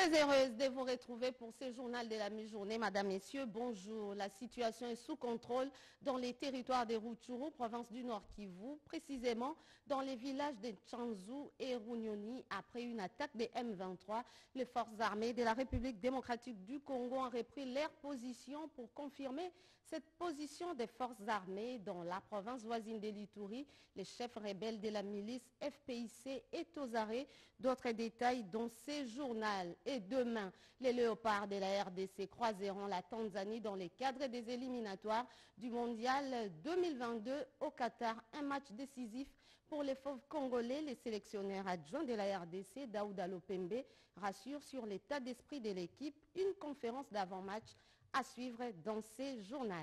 Très heureuse de vous retrouver pour ce journal de la mi-journée. Madame, Messieurs, bonjour. La situation est sous contrôle dans les territoires de Rutshuru, province du Nord Kivu, précisément dans les villages de Chanzu et Runyoni. Après une attaque des M23, les forces armées de la République démocratique du Congo ont repris leur position pour confirmer cette position des forces armées dans la province voisine de l'Ituri. Les chefs rebelles de la milice FPIC est aux arrêts. D'autres détails dans ce journal et demain, les léopards de la RDC croiseront la Tanzanie dans les cadres des éliminatoires du Mondial 2022 au Qatar. Un match décisif pour les fauves congolais. Les sélectionneurs adjoints de la RDC, Daouda Lopembe, rassurent sur l'état d'esprit de l'équipe. Une conférence d'avant-match à suivre dans ces journaux.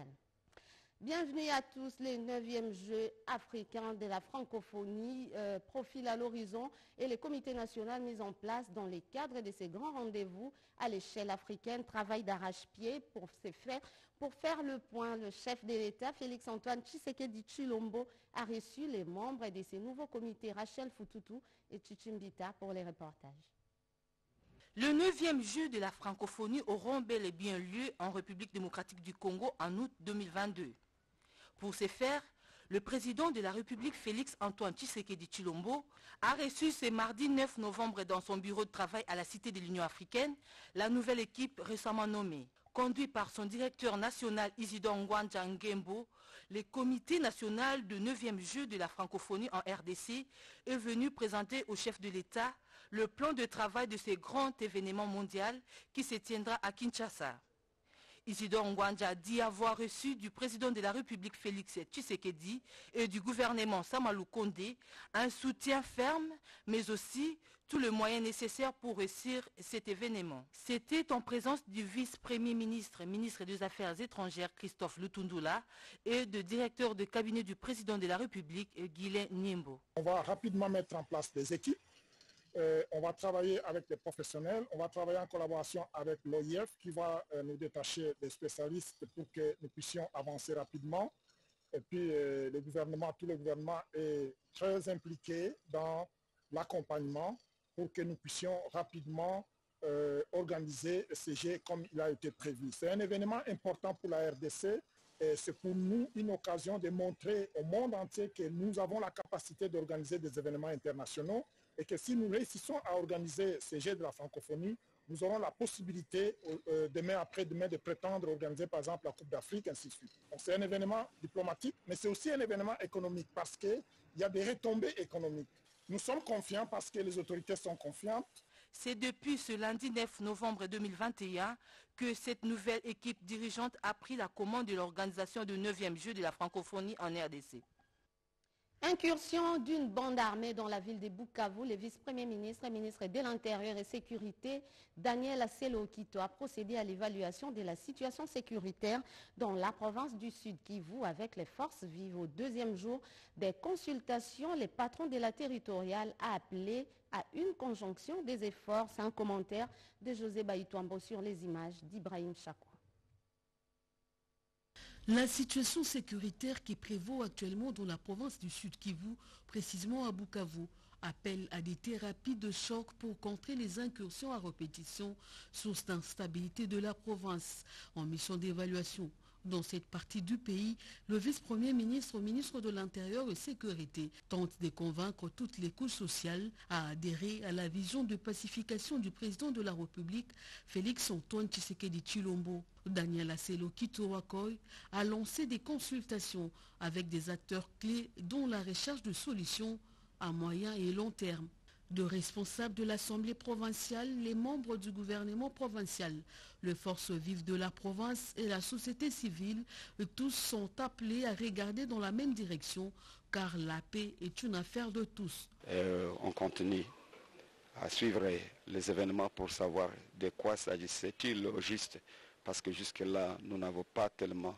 Bienvenue à tous, les 9e Jeux africains de la francophonie euh, profilent à l'horizon et le comité national mis en place dans les cadres de ces grands rendez-vous à l'échelle africaine travaille d'arrache-pied pour, faire, pour faire le point. Le chef de l'État, Félix-Antoine Tshisekedi Chilombo, a reçu les membres de ces nouveaux comités, Rachel Fututu et Chichimbita pour les reportages. Le 9e jeu de la francophonie auront bel et bien lieu en République démocratique du Congo en août 2022. Pour ce faire, le président de la République Félix Antoine Tshisekedi Chilombo a reçu ce mardi 9 novembre dans son bureau de travail à la Cité de l'Union africaine la nouvelle équipe récemment nommée. Conduit par son directeur national Isidore Ngwanja Ngembo, le comité national de 9e jeu de la francophonie en RDC est venu présenter au chef de l'État le plan de travail de ce grand événement mondial qui se tiendra à Kinshasa. Isidore Ngwanja dit avoir reçu du président de la République Félix Tshisekedi et du gouvernement Samalou Kondé un soutien ferme, mais aussi tous les moyens nécessaires pour réussir cet événement. C'était en présence du vice-premier ministre, ministre des Affaires étrangères Christophe Lutundula et du directeur de cabinet du président de la République Guylain Nimbo. On va rapidement mettre en place des équipes euh, on va travailler avec les professionnels, on va travailler en collaboration avec l'OIF qui va euh, nous détacher des spécialistes pour que nous puissions avancer rapidement. Et puis euh, le gouvernement, tout le gouvernement est très impliqué dans l'accompagnement pour que nous puissions rapidement organiser ce G comme il a été prévu. C'est un événement important pour la RDC et c'est pour nous une occasion de montrer au monde entier que nous avons la capacité d'organiser des événements internationaux et que si nous réussissons à organiser ces Jeux de la francophonie, nous aurons la possibilité euh, demain après-demain de prétendre organiser par exemple la Coupe d'Afrique, ainsi de suite. Donc c'est un événement diplomatique, mais c'est aussi un événement économique parce qu'il y a des retombées économiques. Nous sommes confiants parce que les autorités sont confiantes. C'est depuis ce lundi 9 novembre 2021 que cette nouvelle équipe dirigeante a pris la commande de l'organisation du 9e jeu de la francophonie en RDC. Incursion d'une bande armée dans la ville de Bukavu, le vice-premier ministre et ministre de l'Intérieur et Sécurité, Daniel Aselokito, a procédé à l'évaluation de la situation sécuritaire dans la province du Sud Kivu avec les forces vives. Au deuxième jour des consultations, le patron de la territoriale a appelé à une conjonction des efforts. C'est un commentaire de José Baïtouambo sur les images d'Ibrahim Chakou. La situation sécuritaire qui prévaut actuellement dans la province du Sud Kivu, précisément à Bukavu, appelle à des thérapies de choc pour contrer les incursions à répétition, source d'instabilité de la province, en mission d'évaluation. Dans cette partie du pays, le vice-premier ministre, ministre de l'Intérieur et Sécurité, tente de convaincre toutes les couches sociales à adhérer à la vision de pacification du président de la République, Félix Antoine Tshisekedi Chilombo. Daniel Asselo Kitowakoy a lancé des consultations avec des acteurs clés dont la recherche de solutions à moyen et long terme de responsables de l'Assemblée provinciale, les membres du gouvernement provincial, les forces vives de la province et la société civile, tous sont appelés à regarder dans la même direction car la paix est une affaire de tous. Euh, on continue à suivre les événements pour savoir de quoi s'agissait-il au juste parce que jusque-là, nous n'avons pas tellement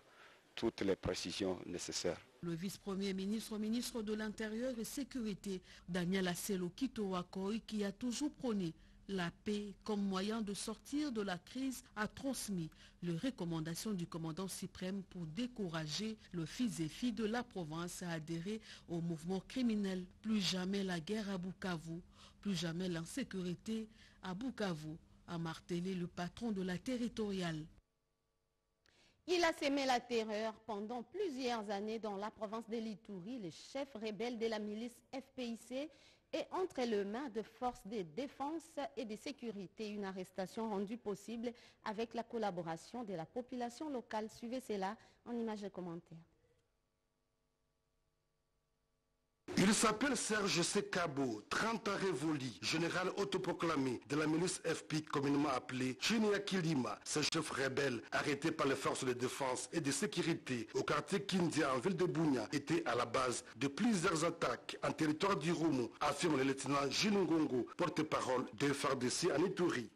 toutes les précisions nécessaires. Le vice-premier ministre, ministre de l'Intérieur et Sécurité, Daniel Asselo Kitowakoy, qui a toujours prôné la paix comme moyen de sortir de la crise, a transmis les recommandations du commandant suprême pour décourager le fils et filles de la province à adhérer au mouvement criminel. Plus jamais la guerre à Bukavu, plus jamais l'insécurité à Bukavu a martelé le patron de la territoriale. Il a sémé la terreur pendant plusieurs années dans la province de l'Itourie. Le chef rebelle de la milice FPIC est entre les mains de forces de défense et de sécurité. Une arrestation rendue possible avec la collaboration de la population locale. Suivez cela en images et commentaires. Il s'appelle Serge Sekabo, 30 ans révolu, général autoproclamé de la milice FP communément appelée Chinia Kilima. Ce chef rebelle, arrêté par les forces de défense et de sécurité au quartier Kindia en ville de Bounia, était à la base de plusieurs attaques en territoire du Roumo, affirme le lieutenant Jinungongo, porte-parole de FARDC en Ituri.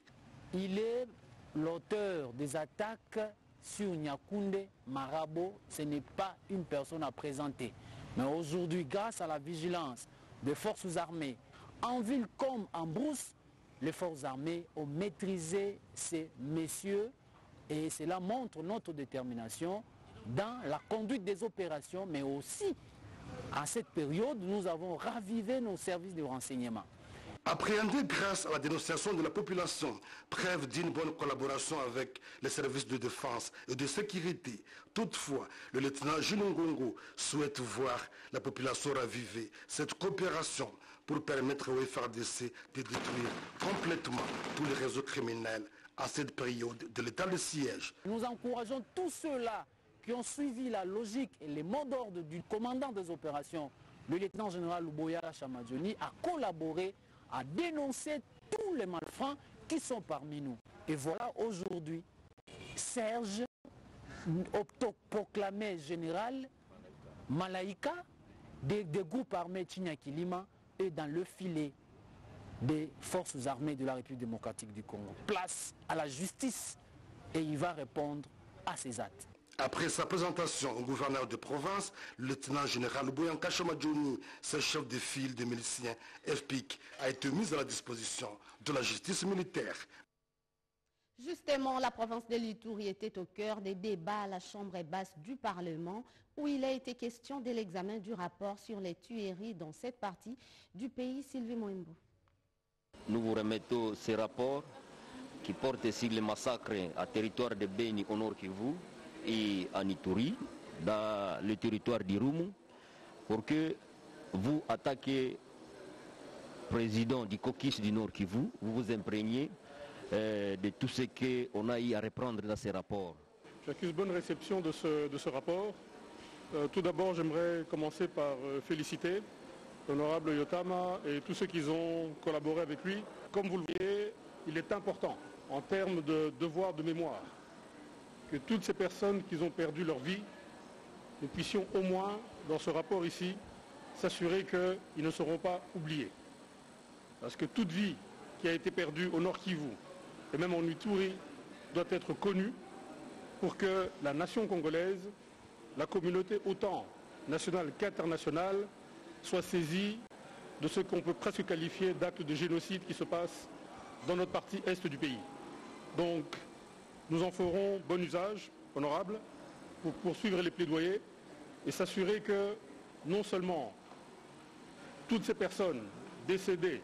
Il est l'auteur des attaques sur Nyakunde, Marabo. Ce n'est pas une personne à présenter. Mais aujourd'hui, grâce à la vigilance des forces armées, en ville comme en brousse, les forces armées ont maîtrisé ces messieurs et cela montre notre détermination dans la conduite des opérations, mais aussi à cette période, nous avons ravivé nos services de renseignement. Appréhendé grâce à la dénonciation de la population, preuve d'une bonne collaboration avec les services de défense et de sécurité. Toutefois, le lieutenant Junungongo souhaite voir la population raviver cette coopération pour permettre au FRDC de détruire complètement tous les réseaux criminels à cette période de l'état de siège. Nous encourageons tous ceux-là qui ont suivi la logique et les mots d'ordre du commandant des opérations, le lieutenant général Luboya Chamadjoni, à collaborer à dénoncer tous les malfrats qui sont parmi nous. Et voilà aujourd'hui, Serge, autoproclamé général, Malaïka, des, groupes armés Chinyakilima et dans le filet des forces armées de la République démocratique du Congo. Place à la justice et il va répondre à ses actes. Après sa présentation au gouverneur de province, le lieutenant général Boyanka Chamadjouni, ce chef de file des miliciens FPIC, a été mis à la disposition de la justice militaire. Justement, la province de l'Itourie était au cœur des débats à la Chambre basse du Parlement où il a été question de l'examen du rapport sur les tueries dans cette partie du pays, Sylvie Moimbo. Nous vous remettons ces rapports qui portent sur les massacres à territoire de Beni au nord Kivu, et en Ituri, dans le territoire d'Irumu, pour que vous attaquez président du caucus du Nord Kivu, vous vous imprégniez euh, de tout ce qu'on a eu à reprendre dans ces rapports. J'accuse bonne réception de ce, de ce rapport. Euh, tout d'abord, j'aimerais commencer par euh, féliciter l'honorable Yotama et tous ceux qui ont collaboré avec lui. Comme vous le voyez, il est important en termes de devoir de mémoire que toutes ces personnes qui ont perdu leur vie, nous puissions au moins, dans ce rapport ici, s'assurer qu'ils ne seront pas oubliés. Parce que toute vie qui a été perdue au Nord Kivu, et même en Ituri, doit être connue pour que la nation congolaise, la communauté autant nationale qu'internationale, soit saisie de ce qu'on peut presque qualifier d'acte de génocide qui se passe dans notre partie est du pays. Donc, nous en ferons bon usage, honorable, pour poursuivre les plaidoyers et s'assurer que non seulement toutes ces personnes décédées,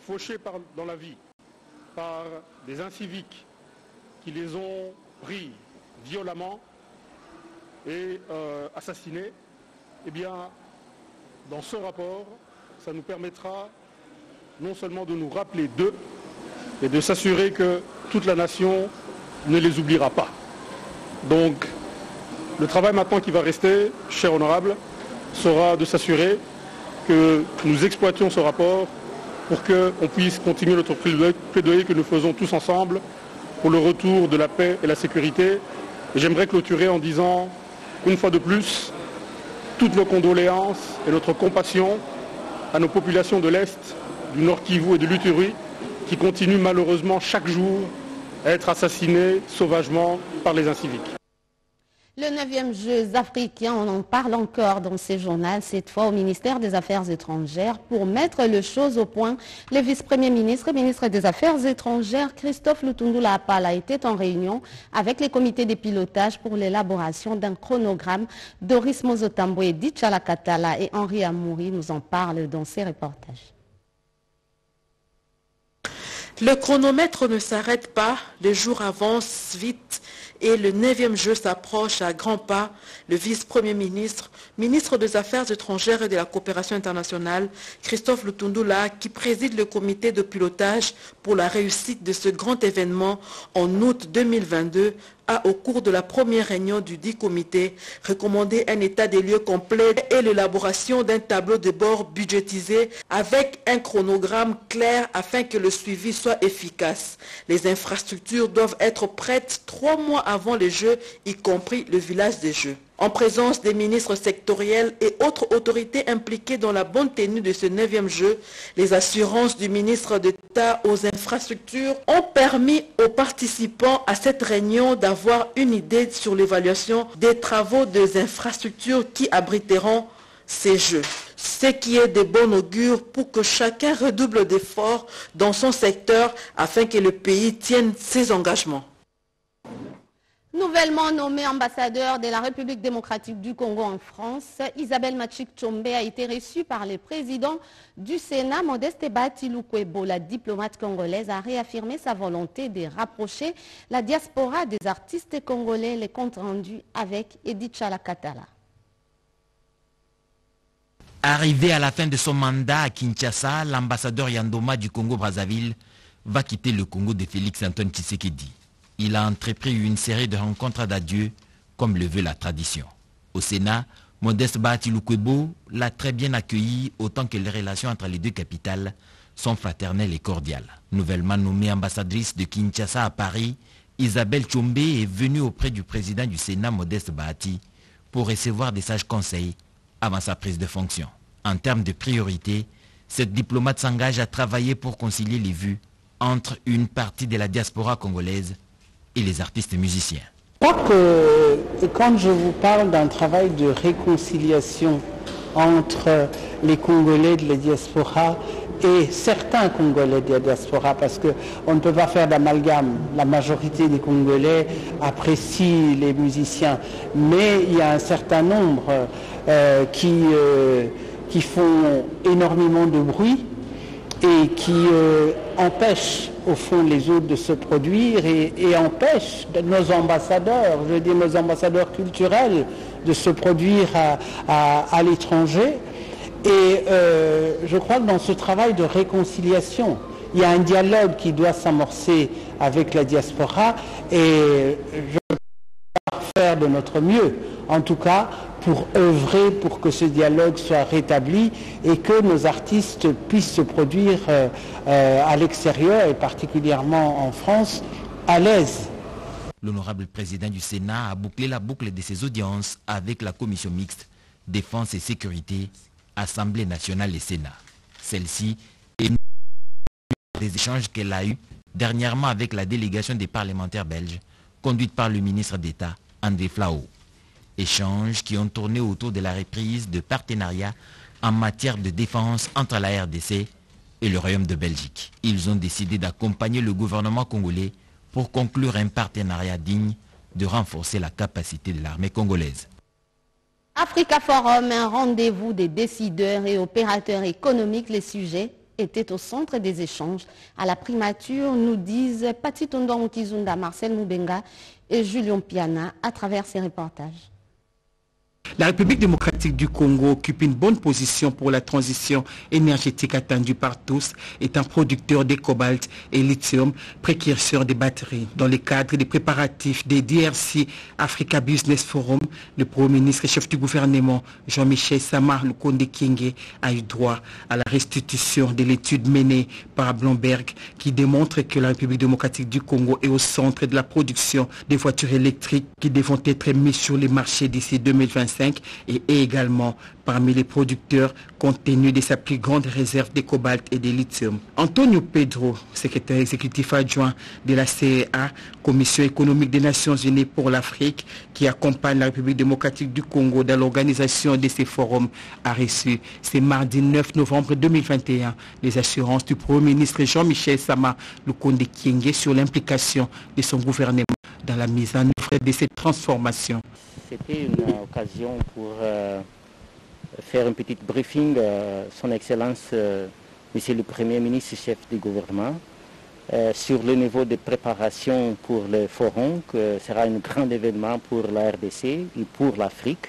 fauchées dans la vie par des inciviques qui les ont pris violemment et euh, assassinés, eh bien, dans ce rapport, ça nous permettra non seulement de nous rappeler d'eux, mais de s'assurer que toute la nation ne les oubliera pas. Donc, le travail maintenant qui va rester, cher honorable, sera de s'assurer que nous exploitions ce rapport pour qu'on puisse continuer notre plaidoyer que nous faisons tous ensemble pour le retour de la paix et la sécurité. j'aimerais clôturer en disant, une fois de plus, toutes nos condoléances et notre compassion à nos populations de l'Est, du Nord Kivu et de l'Uturi, qui continuent malheureusement chaque jour être assassinés sauvagement par les inciviques. Le 9e Jeux africains, on en parle encore dans ces journaux, cette fois au ministère des Affaires étrangères. Pour mettre les choses au point, le vice-premier ministre et ministre des Affaires étrangères, Christophe Lutundula Apala, était en réunion avec les comités de pilotage pour l'élaboration d'un chronogramme. Doris Mozotambo et Dichala Katala et Henri Amouri nous en parlent dans ces reportages. Le chronomètre ne s'arrête pas, le jour avance vite et le neuvième jeu s'approche à grands pas. Le vice-premier ministre, ministre des Affaires étrangères et de la coopération internationale, Christophe Lutundula, qui préside le comité de pilotage pour la réussite de ce grand événement en août 2022, a, au cours de la première réunion du dit comité, recommandé un état des lieux complet et l'élaboration d'un tableau de bord budgétisé avec un chronogramme clair afin que le suivi soit efficace. Les infrastructures doivent être prêtes trois mois avant les Jeux, y compris le village des Jeux en présence des ministres sectoriels et autres autorités impliquées dans la bonne tenue de ce neuvième jeu, les assurances du ministre d'État aux infrastructures ont permis aux participants à cette réunion d'avoir une idée sur l'évaluation des travaux des infrastructures qui abriteront ces jeux. Ce qui est de bon augure pour que chacun redouble d'efforts dans son secteur afin que le pays tienne ses engagements. Nouvellement nommée ambassadeur de la République démocratique du Congo en France, Isabelle Machik Chombe a été reçue par le président du Sénat, Modeste Batiloukwebo. La diplomate congolaise a réaffirmé sa volonté de rapprocher la diaspora des artistes congolais, les comptes rendus avec Edith Chalakatala. Arrivé à la fin de son mandat à Kinshasa, l'ambassadeur Yandoma du Congo-Brazzaville va quitter le Congo de Félix Antoine Tshisekedi il a entrepris une série de rencontres d'adieu, comme le veut la tradition. Au Sénat, Modeste Batiloukwebo l'a très bien accueilli, autant que les relations entre les deux capitales sont fraternelles et cordiales. Nouvellement nommée ambassadrice de Kinshasa à Paris, Isabelle Chombe est venue auprès du président du Sénat, Modeste Bahati, pour recevoir des sages conseils avant sa prise de fonction. En termes de priorité, cette diplomate s'engage à travailler pour concilier les vues entre une partie de la diaspora congolaise les artistes musiciens. Je crois que quand je vous parle d'un travail de réconciliation entre les Congolais de la diaspora et certains Congolais de la diaspora, parce qu'on ne peut pas faire d'amalgame. La majorité des Congolais apprécient les musiciens, mais il y a un certain nombre euh, qui, euh, qui font énormément de bruit et qui euh, empêchent au fond les autres de se produire et, empêche nos ambassadeurs, je dis nos ambassadeurs culturels, de se produire à, l'étranger. Et euh, je crois que dans ce travail de réconciliation, il y a un dialogue qui doit s'amorcer avec la diaspora et je de notre mieux, en tout cas, pour œuvrer pour que ce dialogue soit rétabli et que nos artistes puissent se produire euh, euh, à l'extérieur et particulièrement en France à l'aise. L'honorable président du Sénat a bouclé la boucle de ses audiences avec la commission mixte Défense et Sécurité, Assemblée nationale et Sénat. Celle-ci est des échanges qu'elle a eus dernièrement avec la délégation des parlementaires belges, conduite par le ministre d'État André Flao. Échanges qui ont tourné autour de la reprise de partenariats en matière de défense entre la RDC et le Royaume de Belgique. Ils ont décidé d'accompagner le gouvernement congolais pour conclure un partenariat digne de renforcer la capacité de l'armée congolaise. Africa Forum, un rendez-vous des décideurs et opérateurs économiques. Les sujets étaient au centre des échanges. À la primature, nous disent Pati Tondon Kizunda, Marcel Moubenga et Julien Piana à travers ces reportages. La République démocratique du Congo occupe une bonne position pour la transition énergétique attendue par tous, étant producteur de cobalt et lithium, précurseur des batteries. Dans le cadre des préparatifs des DRC Africa Business Forum, le Premier ministre et chef du gouvernement Jean-Michel Sama Lukonde Kenge a eu droit à la restitution de l'étude menée par Bloomberg qui démontre que la République démocratique du Congo est au centre de la production des voitures électriques qui devront être mises sur les marchés d'ici 2025 et également parmi les producteurs compte tenu de sa plus grande réserve de cobalt et de lithium. Antonio Pedro, secrétaire exécutif adjoint de la CEA, Commission économique des Nations Unies pour l'Afrique, qui accompagne la République démocratique du Congo dans l'organisation de ces forums, a reçu ce mardi 9 novembre 2021 les assurances du Premier ministre Jean-Michel Sama Lukonde Kienge sur l'implication de son gouvernement dans la mise en œuvre de cette transformation. C'était une occasion pour euh, faire un petit briefing. à Son Excellence, euh, Monsieur le Premier ministre, chef du gouvernement, euh, sur le niveau de préparation pour le forum, que sera un grand événement pour la RDC et pour l'Afrique.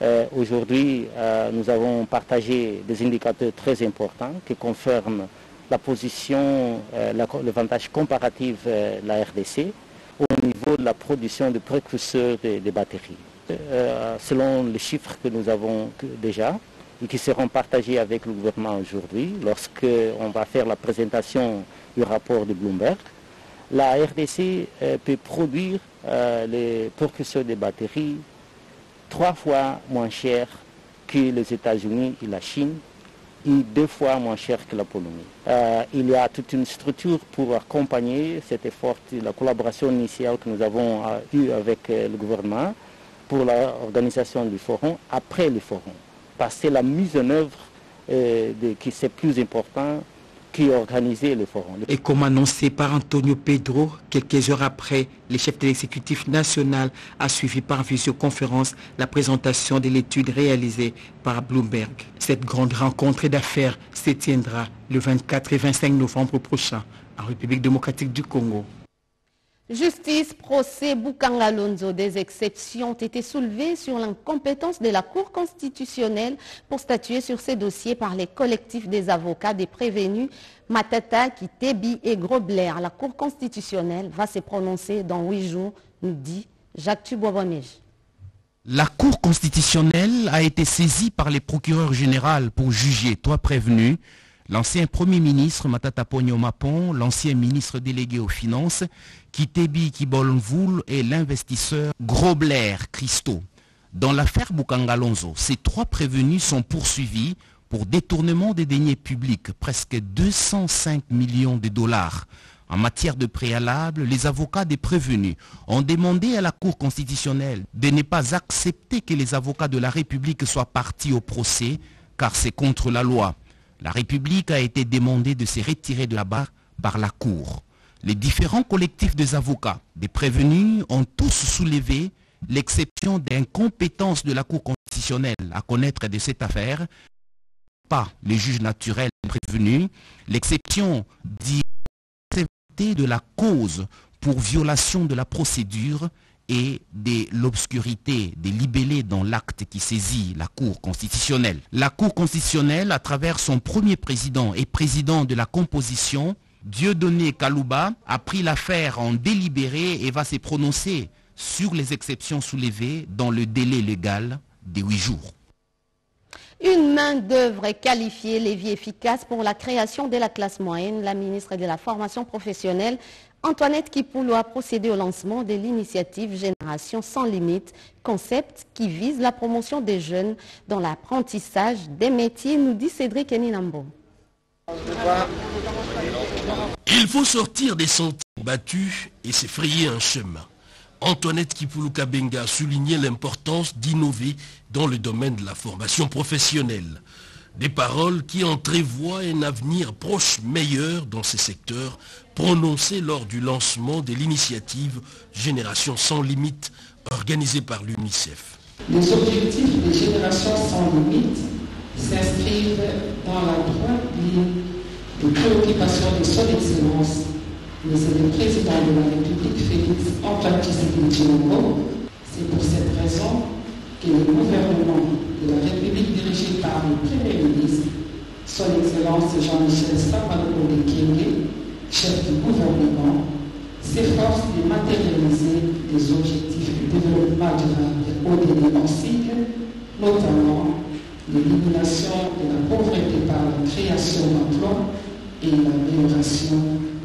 Euh, aujourd'hui, nous avons partagé des indicateurs très importants qui confirment la position, l'avantage comparatif de la RDC niveau de la production de précurseurs de, batteries. selon les chiffres que nous avons déjà, et qui seront partagés avec le gouvernement aujourd'hui lorsqu'on va faire la présentation du rapport de Bloomberg. La RDC euh, peut produire euh, les précurseurs de batteries trois fois moins cher que les États-Unis et la Chine et deux fois moins cher que la Pologne. Euh, il y a toute une structure pour accompagner cet effort, la collaboration initiale que nous avons eue avec le gouvernement pour l'organisation du forum après le forum c'est la mise en œuvre euh, qui c'est plus important Et comme annoncé par Antonio Pedro, quelques heures après, le chef de l'exécutif national a suivi par visioconférence la présentation de l'étude réalisée par Bloomberg. Cette grande rencontre d'affaires se tiendra le 24 et 25 novembre prochain en République démocratique du Congo. Justice, procès, Boukangalonzo, des exceptions ont été soulevées sur l'incompétence de la Cour constitutionnelle pour statuer sur ces dossiers par les collectifs des avocats des prévenus Matata, Kitebi et Grobler. La Cour constitutionnelle va se prononcer dans huit jours, nous dit Jacques Tubouabamej. La Cour constitutionnelle a été saisie par les procureurs généraux pour juger trois prévenus l'ancien Premier ministre Matata Pogno Mapon, l'ancien ministre délégué aux Finances, Kitebi Kibolnvoul et l'investisseur Grobler Christo. Dans l'affaire Bukangalonzo, ces trois prévenus sont poursuivis pour détournement des deniers publics, presque 205 millions de dollars. En matière de préalable, les avocats des prévenus ont demandé à la Cour constitutionnelle de ne pas accepter que les avocats de la République soient partis au procès, car c'est contre la loi. La République a été demandée de se retirer de barre par la Cour. Les différents collectifs des avocats, des prévenus, ont tous soulevé l'exception d'incompétence de la Cour constitutionnelle à connaître de cette affaire, pas les juges naturels prévenus, l'exception de la cause pour violation de la procédure et de l'obscurité des libellés dans l'acte qui saisit la Cour constitutionnelle. La Cour constitutionnelle, à travers son premier président et président de la composition, Dieudonné Kalouba, a pris l'affaire en délibéré et va se prononcer sur les exceptions soulevées dans le délai légal de huit jours. Une main-d'œuvre qualifiée, lévier efficace pour la création de la classe moyenne. La ministre de la Formation professionnelle Antoinette Kipoulou a procédé au lancement de l'initiative Génération sans limite, concept qui vise la promotion des jeunes dans l'apprentissage des métiers, nous dit Cédric Eninambo. Il faut sortir des sentiers battus et s'effrayer un chemin. Antoinette Kipoulou Kabenga a souligné l'importance d'innover dans le domaine de la formation professionnelle. Des paroles qui entrevoient un avenir proche meilleur dans ces secteurs prononcées lors du lancement de l'initiative Génération sans limite organisée par l'UNICEF. Les objectifs de Génération sans limite s'inscrivent dans la droite ligne des préoccupations de son Excellence, M. le Président de la République Félix Antoine Tshisekedi C'est pour cette raison que le gouvernement de la République dirigé par le Premier ministre, Son Excellence Jean-Michel de Kienge, chef du gouvernement, s'efforce de matérialiser les objectifs du développement durable délai en cycle, notamment l'élimination de la pauvreté par la création d'emplois et l'amélioration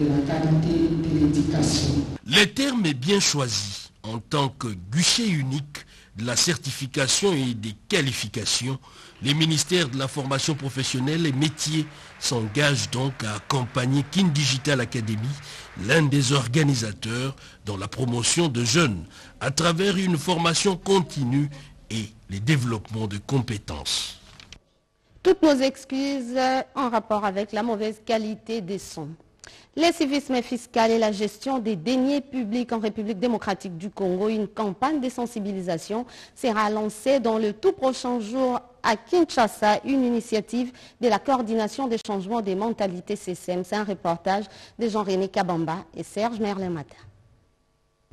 de la qualité de l'éducation. Le terme est bien choisi en tant que guichet unique de la certification et des qualifications, les ministères de la formation professionnelle et métiers s'engagent donc à accompagner Kin Digital Academy, l'un des organisateurs dans la promotion de jeunes, à travers une formation continue et les développements de compétences. Toutes nos excuses en rapport avec la mauvaise qualité des sons. Les civisme fiscal et la gestion des deniers publics en République démocratique du Congo, une campagne de sensibilisation sera lancée dans le tout prochain jour à Kinshasa, une initiative de la coordination des changements des mentalités CCM. C'est un reportage de Jean-René Kabamba et Serge Merle-Matin.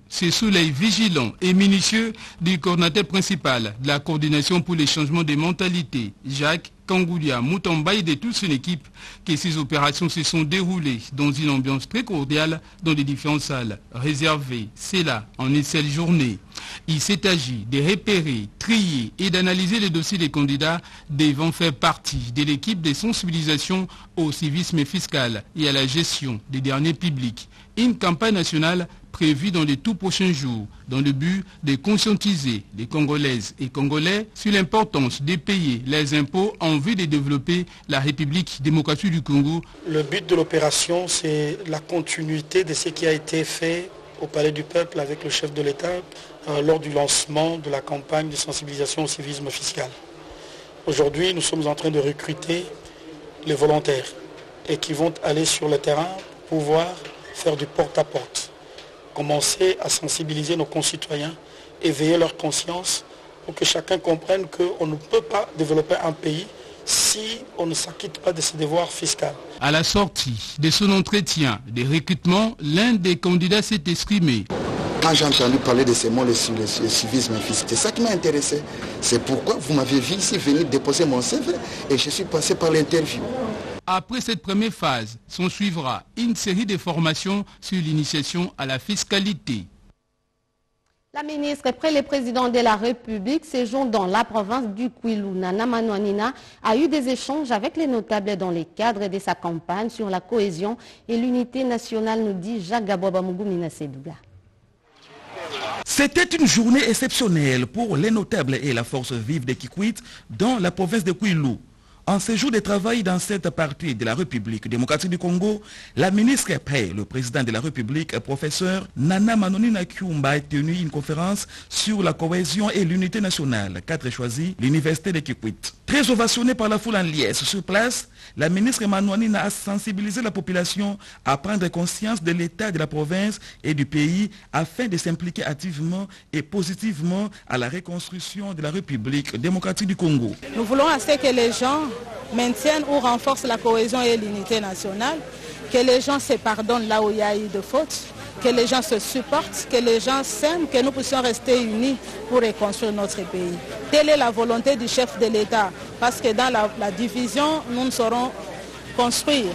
C'est sous l'œil vigilant et minutieux du coordinateur principal de la coordination pour les changements des mentalités, Jacques Kangoulia Moutomba et de toute son équipe que ces opérations se sont déroulées dans une ambiance très cordiale dans les différentes salles réservées. C'est là, en une seule journée. Il s'est agi de repérer, trier et d'analyser les dossiers des candidats devant faire partie de l'équipe de sensibilisation au civisme fiscal et à la gestion des derniers publics. Une campagne nationale prévue dans les tout prochains jours dans le but de conscientiser les Congolaises et Congolais sur l'importance de payer les impôts en vue de développer la République démocratique du Congo. Le but de l'opération, c'est la continuité de ce qui a été fait au Palais du Peuple avec le chef de l'État euh, lors du lancement de la campagne de sensibilisation au civisme fiscal. Aujourd'hui, nous sommes en train de recruter les volontaires et qui vont aller sur le terrain pour pouvoir faire du porte-à-porte commencer à sensibiliser nos concitoyens, éveiller leur conscience pour que chacun comprenne qu'on ne peut pas développer un pays si on ne s'acquitte pas de ses devoirs fiscaux. À la sortie de son entretien de recrutement, l'un des candidats s'est exprimé. Quand j'ai entendu parler de ces mots, le, civisme fiscal, c'est ça qui m'a intéressé. C'est pourquoi vous m'avez vu ici venir déposer mon CV et je suis passé par l'interview. Après cette première phase, s'en suivra une série de formations sur l'initiation à la fiscalité. La ministre, après le président de la République, séjourne dans la province du Kwilu. Nana Manouanina a eu des échanges avec les notables dans les cadres de sa campagne sur la cohésion et l'unité nationale, nous dit Jacques Gaboba Sedouga. C'était une journée exceptionnelle pour les notables et la force vive de Kikwit dans la province de Kwilu. En séjour de travail dans cette partie de la République démocratique du Congo, la ministre après le président de la République, professeur Nana Manonina Kyumba, a tenu une conférence sur la cohésion et l'unité nationale qu'a choisi l'université de Kikwit. Très ovationnée par la foule en liesse sur place, la ministre Manouanina a sensibilisé la population à prendre conscience de l'état de la province et du pays afin de s'impliquer activement et positivement à la reconstruction de la République démocratique du Congo. Nous voulons assez que les gens maintiennent ou renforcent la cohésion et l'unité nationale, que les gens se pardonnent là où il y a eu de fautes, que les gens se supportent, que les gens s'aiment, que nous puissions rester unis pour reconstruire notre pays. Telle est la volonté du chef de l'État, parce que dans la, division, nous ne saurons construire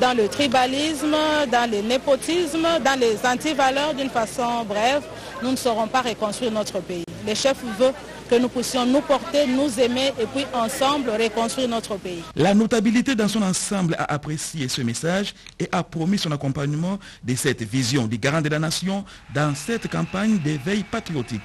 dans le tribalisme, dans le népotisme, dans les antivaleurs d'une façon brève, nous ne saurons pas reconstruire notre pays. Le chef veut que nous puissions nous porter, nous aimer et puis ensemble reconstruire notre pays. La notabilité dans son ensemble a apprécié ce message et a promis son accompagnement de cette vision du garant de la nation dans cette campagne d'éveil patriotique.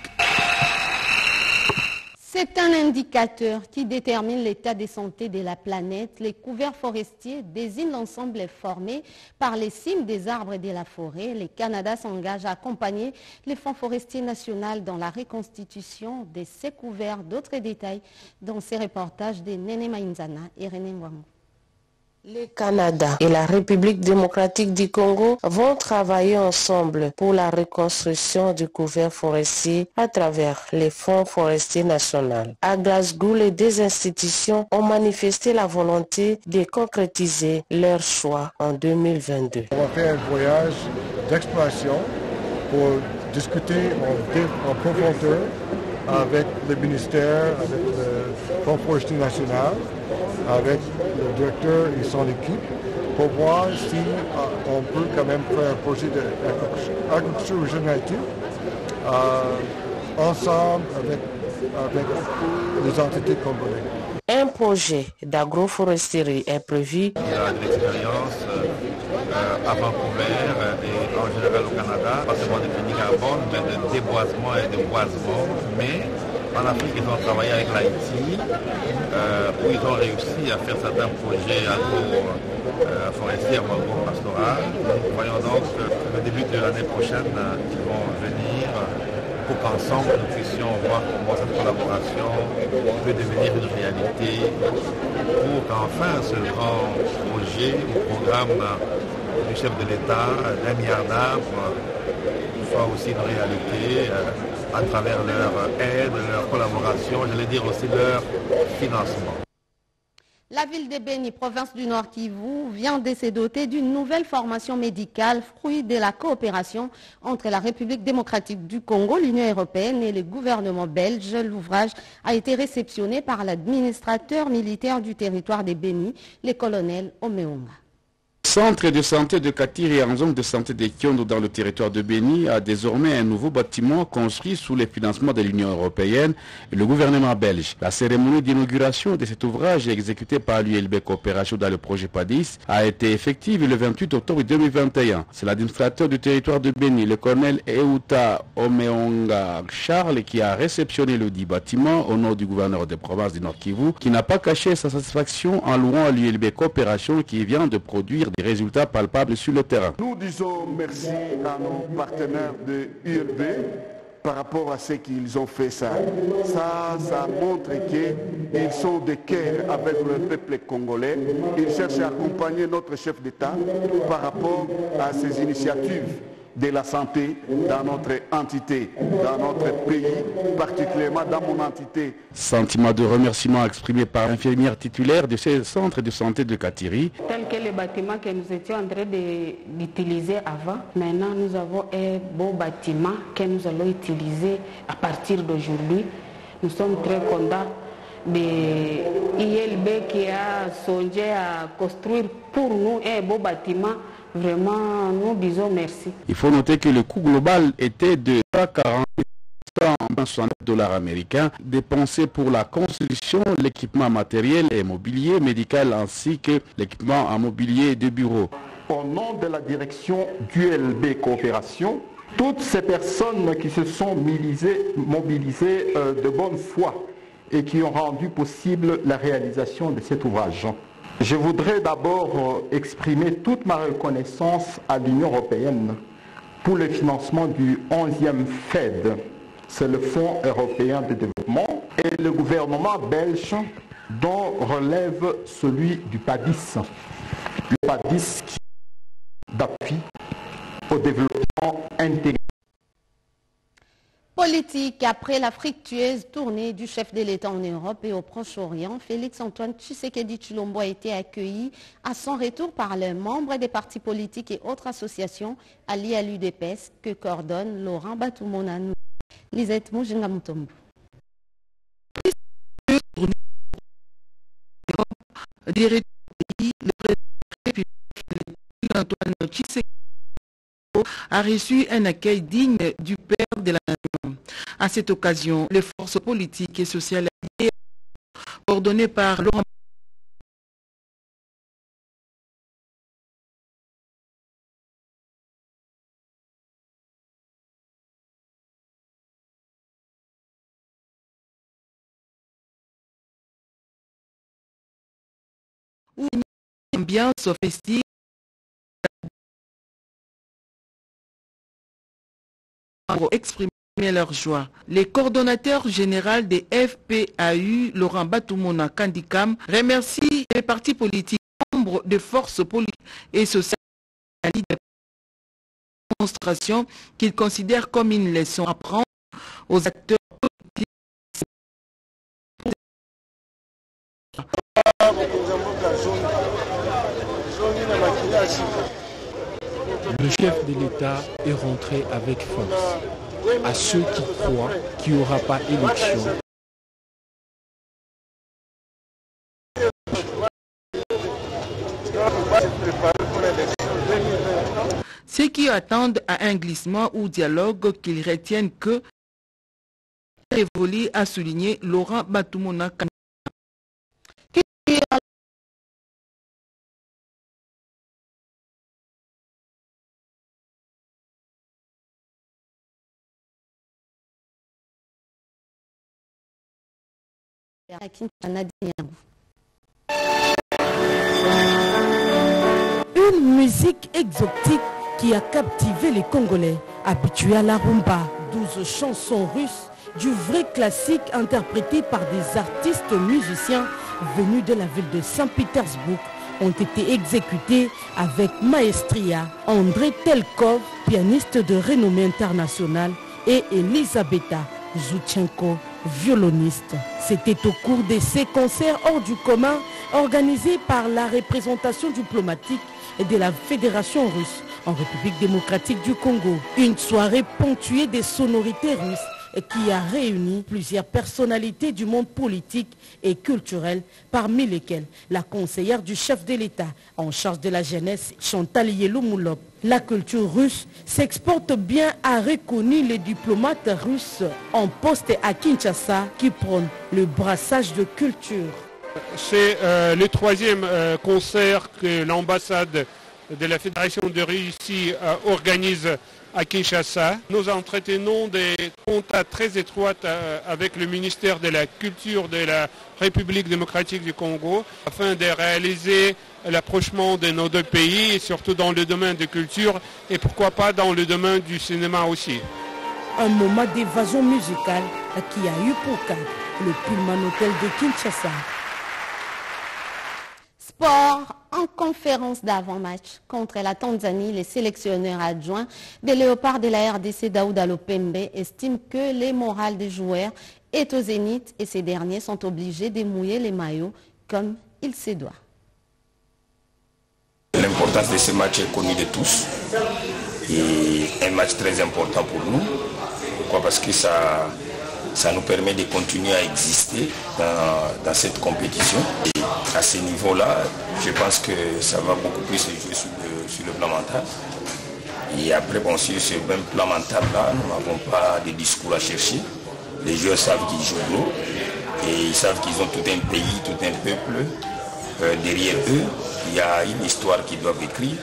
C'est un indicateur qui détermine l'état de santé de la planète. Les couverts forestiers désignent l'ensemble formé par les cimes des arbres et de la forêt. Le Canada s'engage à accompagner les fonds forestiers nationaux dans la reconstitution de ces couverts. D'autres détails dans ces reportages de Nene Mainzana et René Mwamou. Le Canada et la République démocratique du Congo vont travailler ensemble pour la reconstruction du couvert forestier à travers les fonds forestiers nationaux. À Glasgow, les deux institutions ont manifesté la volonté de concrétiser leur choix en 2022. On va faire un voyage d'exploration pour discuter en, profondeur avec le ministère, avec le Fonds forestier national, avec le directeur et son équipe pour voir si euh, on peut quand même faire un projet d'agriculture régénérative euh, ensemble avec, avec les entités congolaises. Un projet d'agroforesterie est prévu. Il y a de l'expérience euh, à Vancouver et en général au Canada, pas seulement de carbone, mais de déboisement et de boisement. Mais en Afrique, ils ont travaillé avec l'Haïti, euh, où ils ont réussi à faire certains projets agro-forestiers, euh, agro-pastoral. Nous voyons donc que le début de l'année prochaine, ils vont venir pour qu'ensemble nous puissions voir comment cette collaboration peut devenir une réalité pour qu'enfin ce grand projet ou programme du chef de l'État d'un milliard d'arbres soit aussi une réalité. À travers leur aide, leur collaboration, je vais dire aussi leur financement. La ville de Béni, province du Nord Kivu, vient de se doter d'une nouvelle formation médicale, fruit de la coopération entre la République démocratique du Congo, l'Union européenne et le gouvernement belge. L'ouvrage a été réceptionné par l'administrateur militaire du territoire de Béni, le colonel Omeonga. Centre de santé de Katiri et en zone de santé de Kyondo dans le territoire de Béni a désormais un nouveau bâtiment construit sous les financements de l'Union européenne et le gouvernement belge. La cérémonie d'inauguration de cet ouvrage exécuté par l'ULB Coopération dans le projet PADIS a été effective le 28 octobre 2021. C'est l'administrateur du territoire de Béni, le colonel Euta Omeonga Charles, qui a réceptionné le dit bâtiment au nom du gouverneur de province du Nord Kivu, qui n'a pas caché sa satisfaction en louant l'ULB Coopération qui vient de produire résultats palpables sur le terrain. Nous disons merci à nos partenaires de ULB par rapport à ce qu'ils ont fait ça. Ça, ça montre qu'ils sont de cœur avec le peuple congolais. Ils cherchent à accompagner notre chef d'État par rapport à ces initiatives de la santé dans notre entité, dans notre pays, particulièrement dans mon entité. Sentiment de remerciement exprimé par l'infirmière titulaire de ce centre de santé de Katiri. Tel que le bâtiment que nous étions en train d'utiliser avant, maintenant nous avons un beau bâtiment que nous allons utiliser à partir d'aujourd'hui. Nous sommes très contents de ILB qui a songé à construire pour nous un beau bâtiment Vraiment, nous disons merci. Il faut noter que le coût global était de 40 dollars américains dépensés pour la construction, l'équipement matériel et mobilier médical ainsi que l'équipement en mobilier de bureau. Au nom de la direction d'ULB Coopération, toutes ces personnes qui se sont mobilisées, mobilisées euh, de bonne foi et qui ont rendu possible la réalisation de cet ouvrage. Je voudrais d'abord exprimer toute ma reconnaissance à l'Union européenne pour le financement du 11e FED, c'est le Fonds européen de développement, et le gouvernement belge dont relève celui du PADIS. Le PADIS qui d'appui au développement intégré. Politique, après la fructueuse tournée du chef de l'État en Europe et au Proche-Orient, Félix-Antoine Tshisekedi Chulombo a été accueilli à son retour par les membres des partis politiques et autres associations alliées à l'UDPS que coordonne Laurent Batoumonanou. Lisette Moujinga Mutombo. le président Antoine Tshisekedi a reçu un accueil digne du père de la. À cette occasion, les forces politiques et sociales coordonnées par Laurent une ambiance festive. Pour exprimer leur joie. Les coordonnateurs généraux des FPAU, Laurent Batoumona Kandikam, remercient les partis politiques membres des forces politiques et sociales de démonstration qu'ils considèrent comme une leçon à prendre aux acteurs politiques. Le chef de l'État est rentré avec force. À ceux qui croient qu'il n'y aura pas élection, Ceux qui attendent à un glissement ou dialogue qu'ils retiennent que Révoli a souligné Laurent Une musique exotique qui a captivé les Congolais, habitués à la rumba. 12 chansons russes, du vrai classique interprété par des artistes musiciens venus de la ville de Saint-Pétersbourg ont été exécutés avec maestria. André Telkov, pianiste de renommée internationale, et Elisabetta Zoutchenko, violoniste. C'était au cours de ces concerts hors du commun organisés par la représentation diplomatique de la Fédération russe en République démocratique du Congo. Une soirée ponctuée des sonorités russes qui a réuni plusieurs personnalités du monde politique et culturel, parmi lesquelles la conseillère du chef de l'État en charge de la jeunesse, Chantal Yeloumoulop. La culture russe s'exporte bien, a reconnu les diplomates russes en poste à Kinshasa qui prônent le brassage de culture. C'est euh, le troisième euh, concert que l'ambassade de la Fédération de Russie euh, organise à Kinshasa. Nous entretenons des contacts très étroits euh, avec le ministère de la Culture de la République démocratique du Congo afin de réaliser l'approchement de nos deux pays, et surtout dans le domaine de culture et pourquoi pas dans le domaine du cinéma aussi. Un moment d'évasion musicale qui a eu pour cadre le Pullman Hotel de Kinshasa. Sport en conférence d'avant-match contre la Tanzanie, les sélectionneurs adjoints des léopards de la RDC Daouda Lopembe estiment que les morales des joueurs est au zénith et ces derniers sont obligés de mouiller les maillots comme il se doit. L'importance de ce match est connue de tous et un match très important pour nous. Pourquoi? Parce que ça, ça nous permet de continuer à exister dans, cette compétition. Et à ce niveau-là, je pense que ça va beaucoup plus se jouer sur le, plan mental. Et après, bon, sur ce même plan mental-là, nous n'avons pas de discours à chercher. Les joueurs savent qu'ils jouent gros et ils savent qu'ils ont tout un pays, tout un peuple euh, derrière eux. Il y a une histoire qu'ils doivent écrire.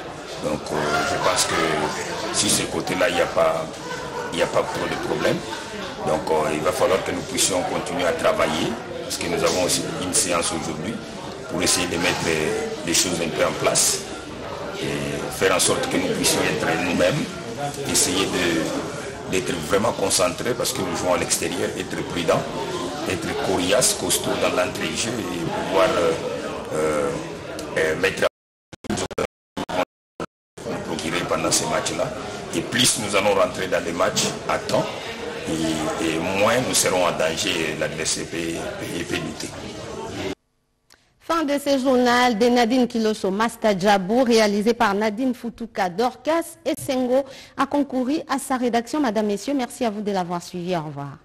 Donc euh, je pense que sur ce côté-là, il n'y a, pas, a pas trop de problème. Donc euh, il va falloir que nous puissions continuer à travailler, parce que nous avons aussi une séance aujourd'hui pour essayer de mettre les choses un peu en place et faire en sorte que nous puissions être nous-mêmes, essayer d'être vraiment concentrés parce que nous jouons à l'extérieur, être prudent, être coriace, costaud dans l'entrée-jeu et pouvoir euh, euh, mettre à procurer pendant ces matchs-là. Et plus nous allons rentrer dans les matchs à temps, et, moins nous serons en danger, l'adversaire peut lutter. Fin de ce journal de Nadine Kiloso Masta Djabou, réalisé par Nadine Futuka Dorcas et Sengo, a concouru à sa rédaction. Madame, Messieurs, merci à vous de l'avoir suivi. Au revoir.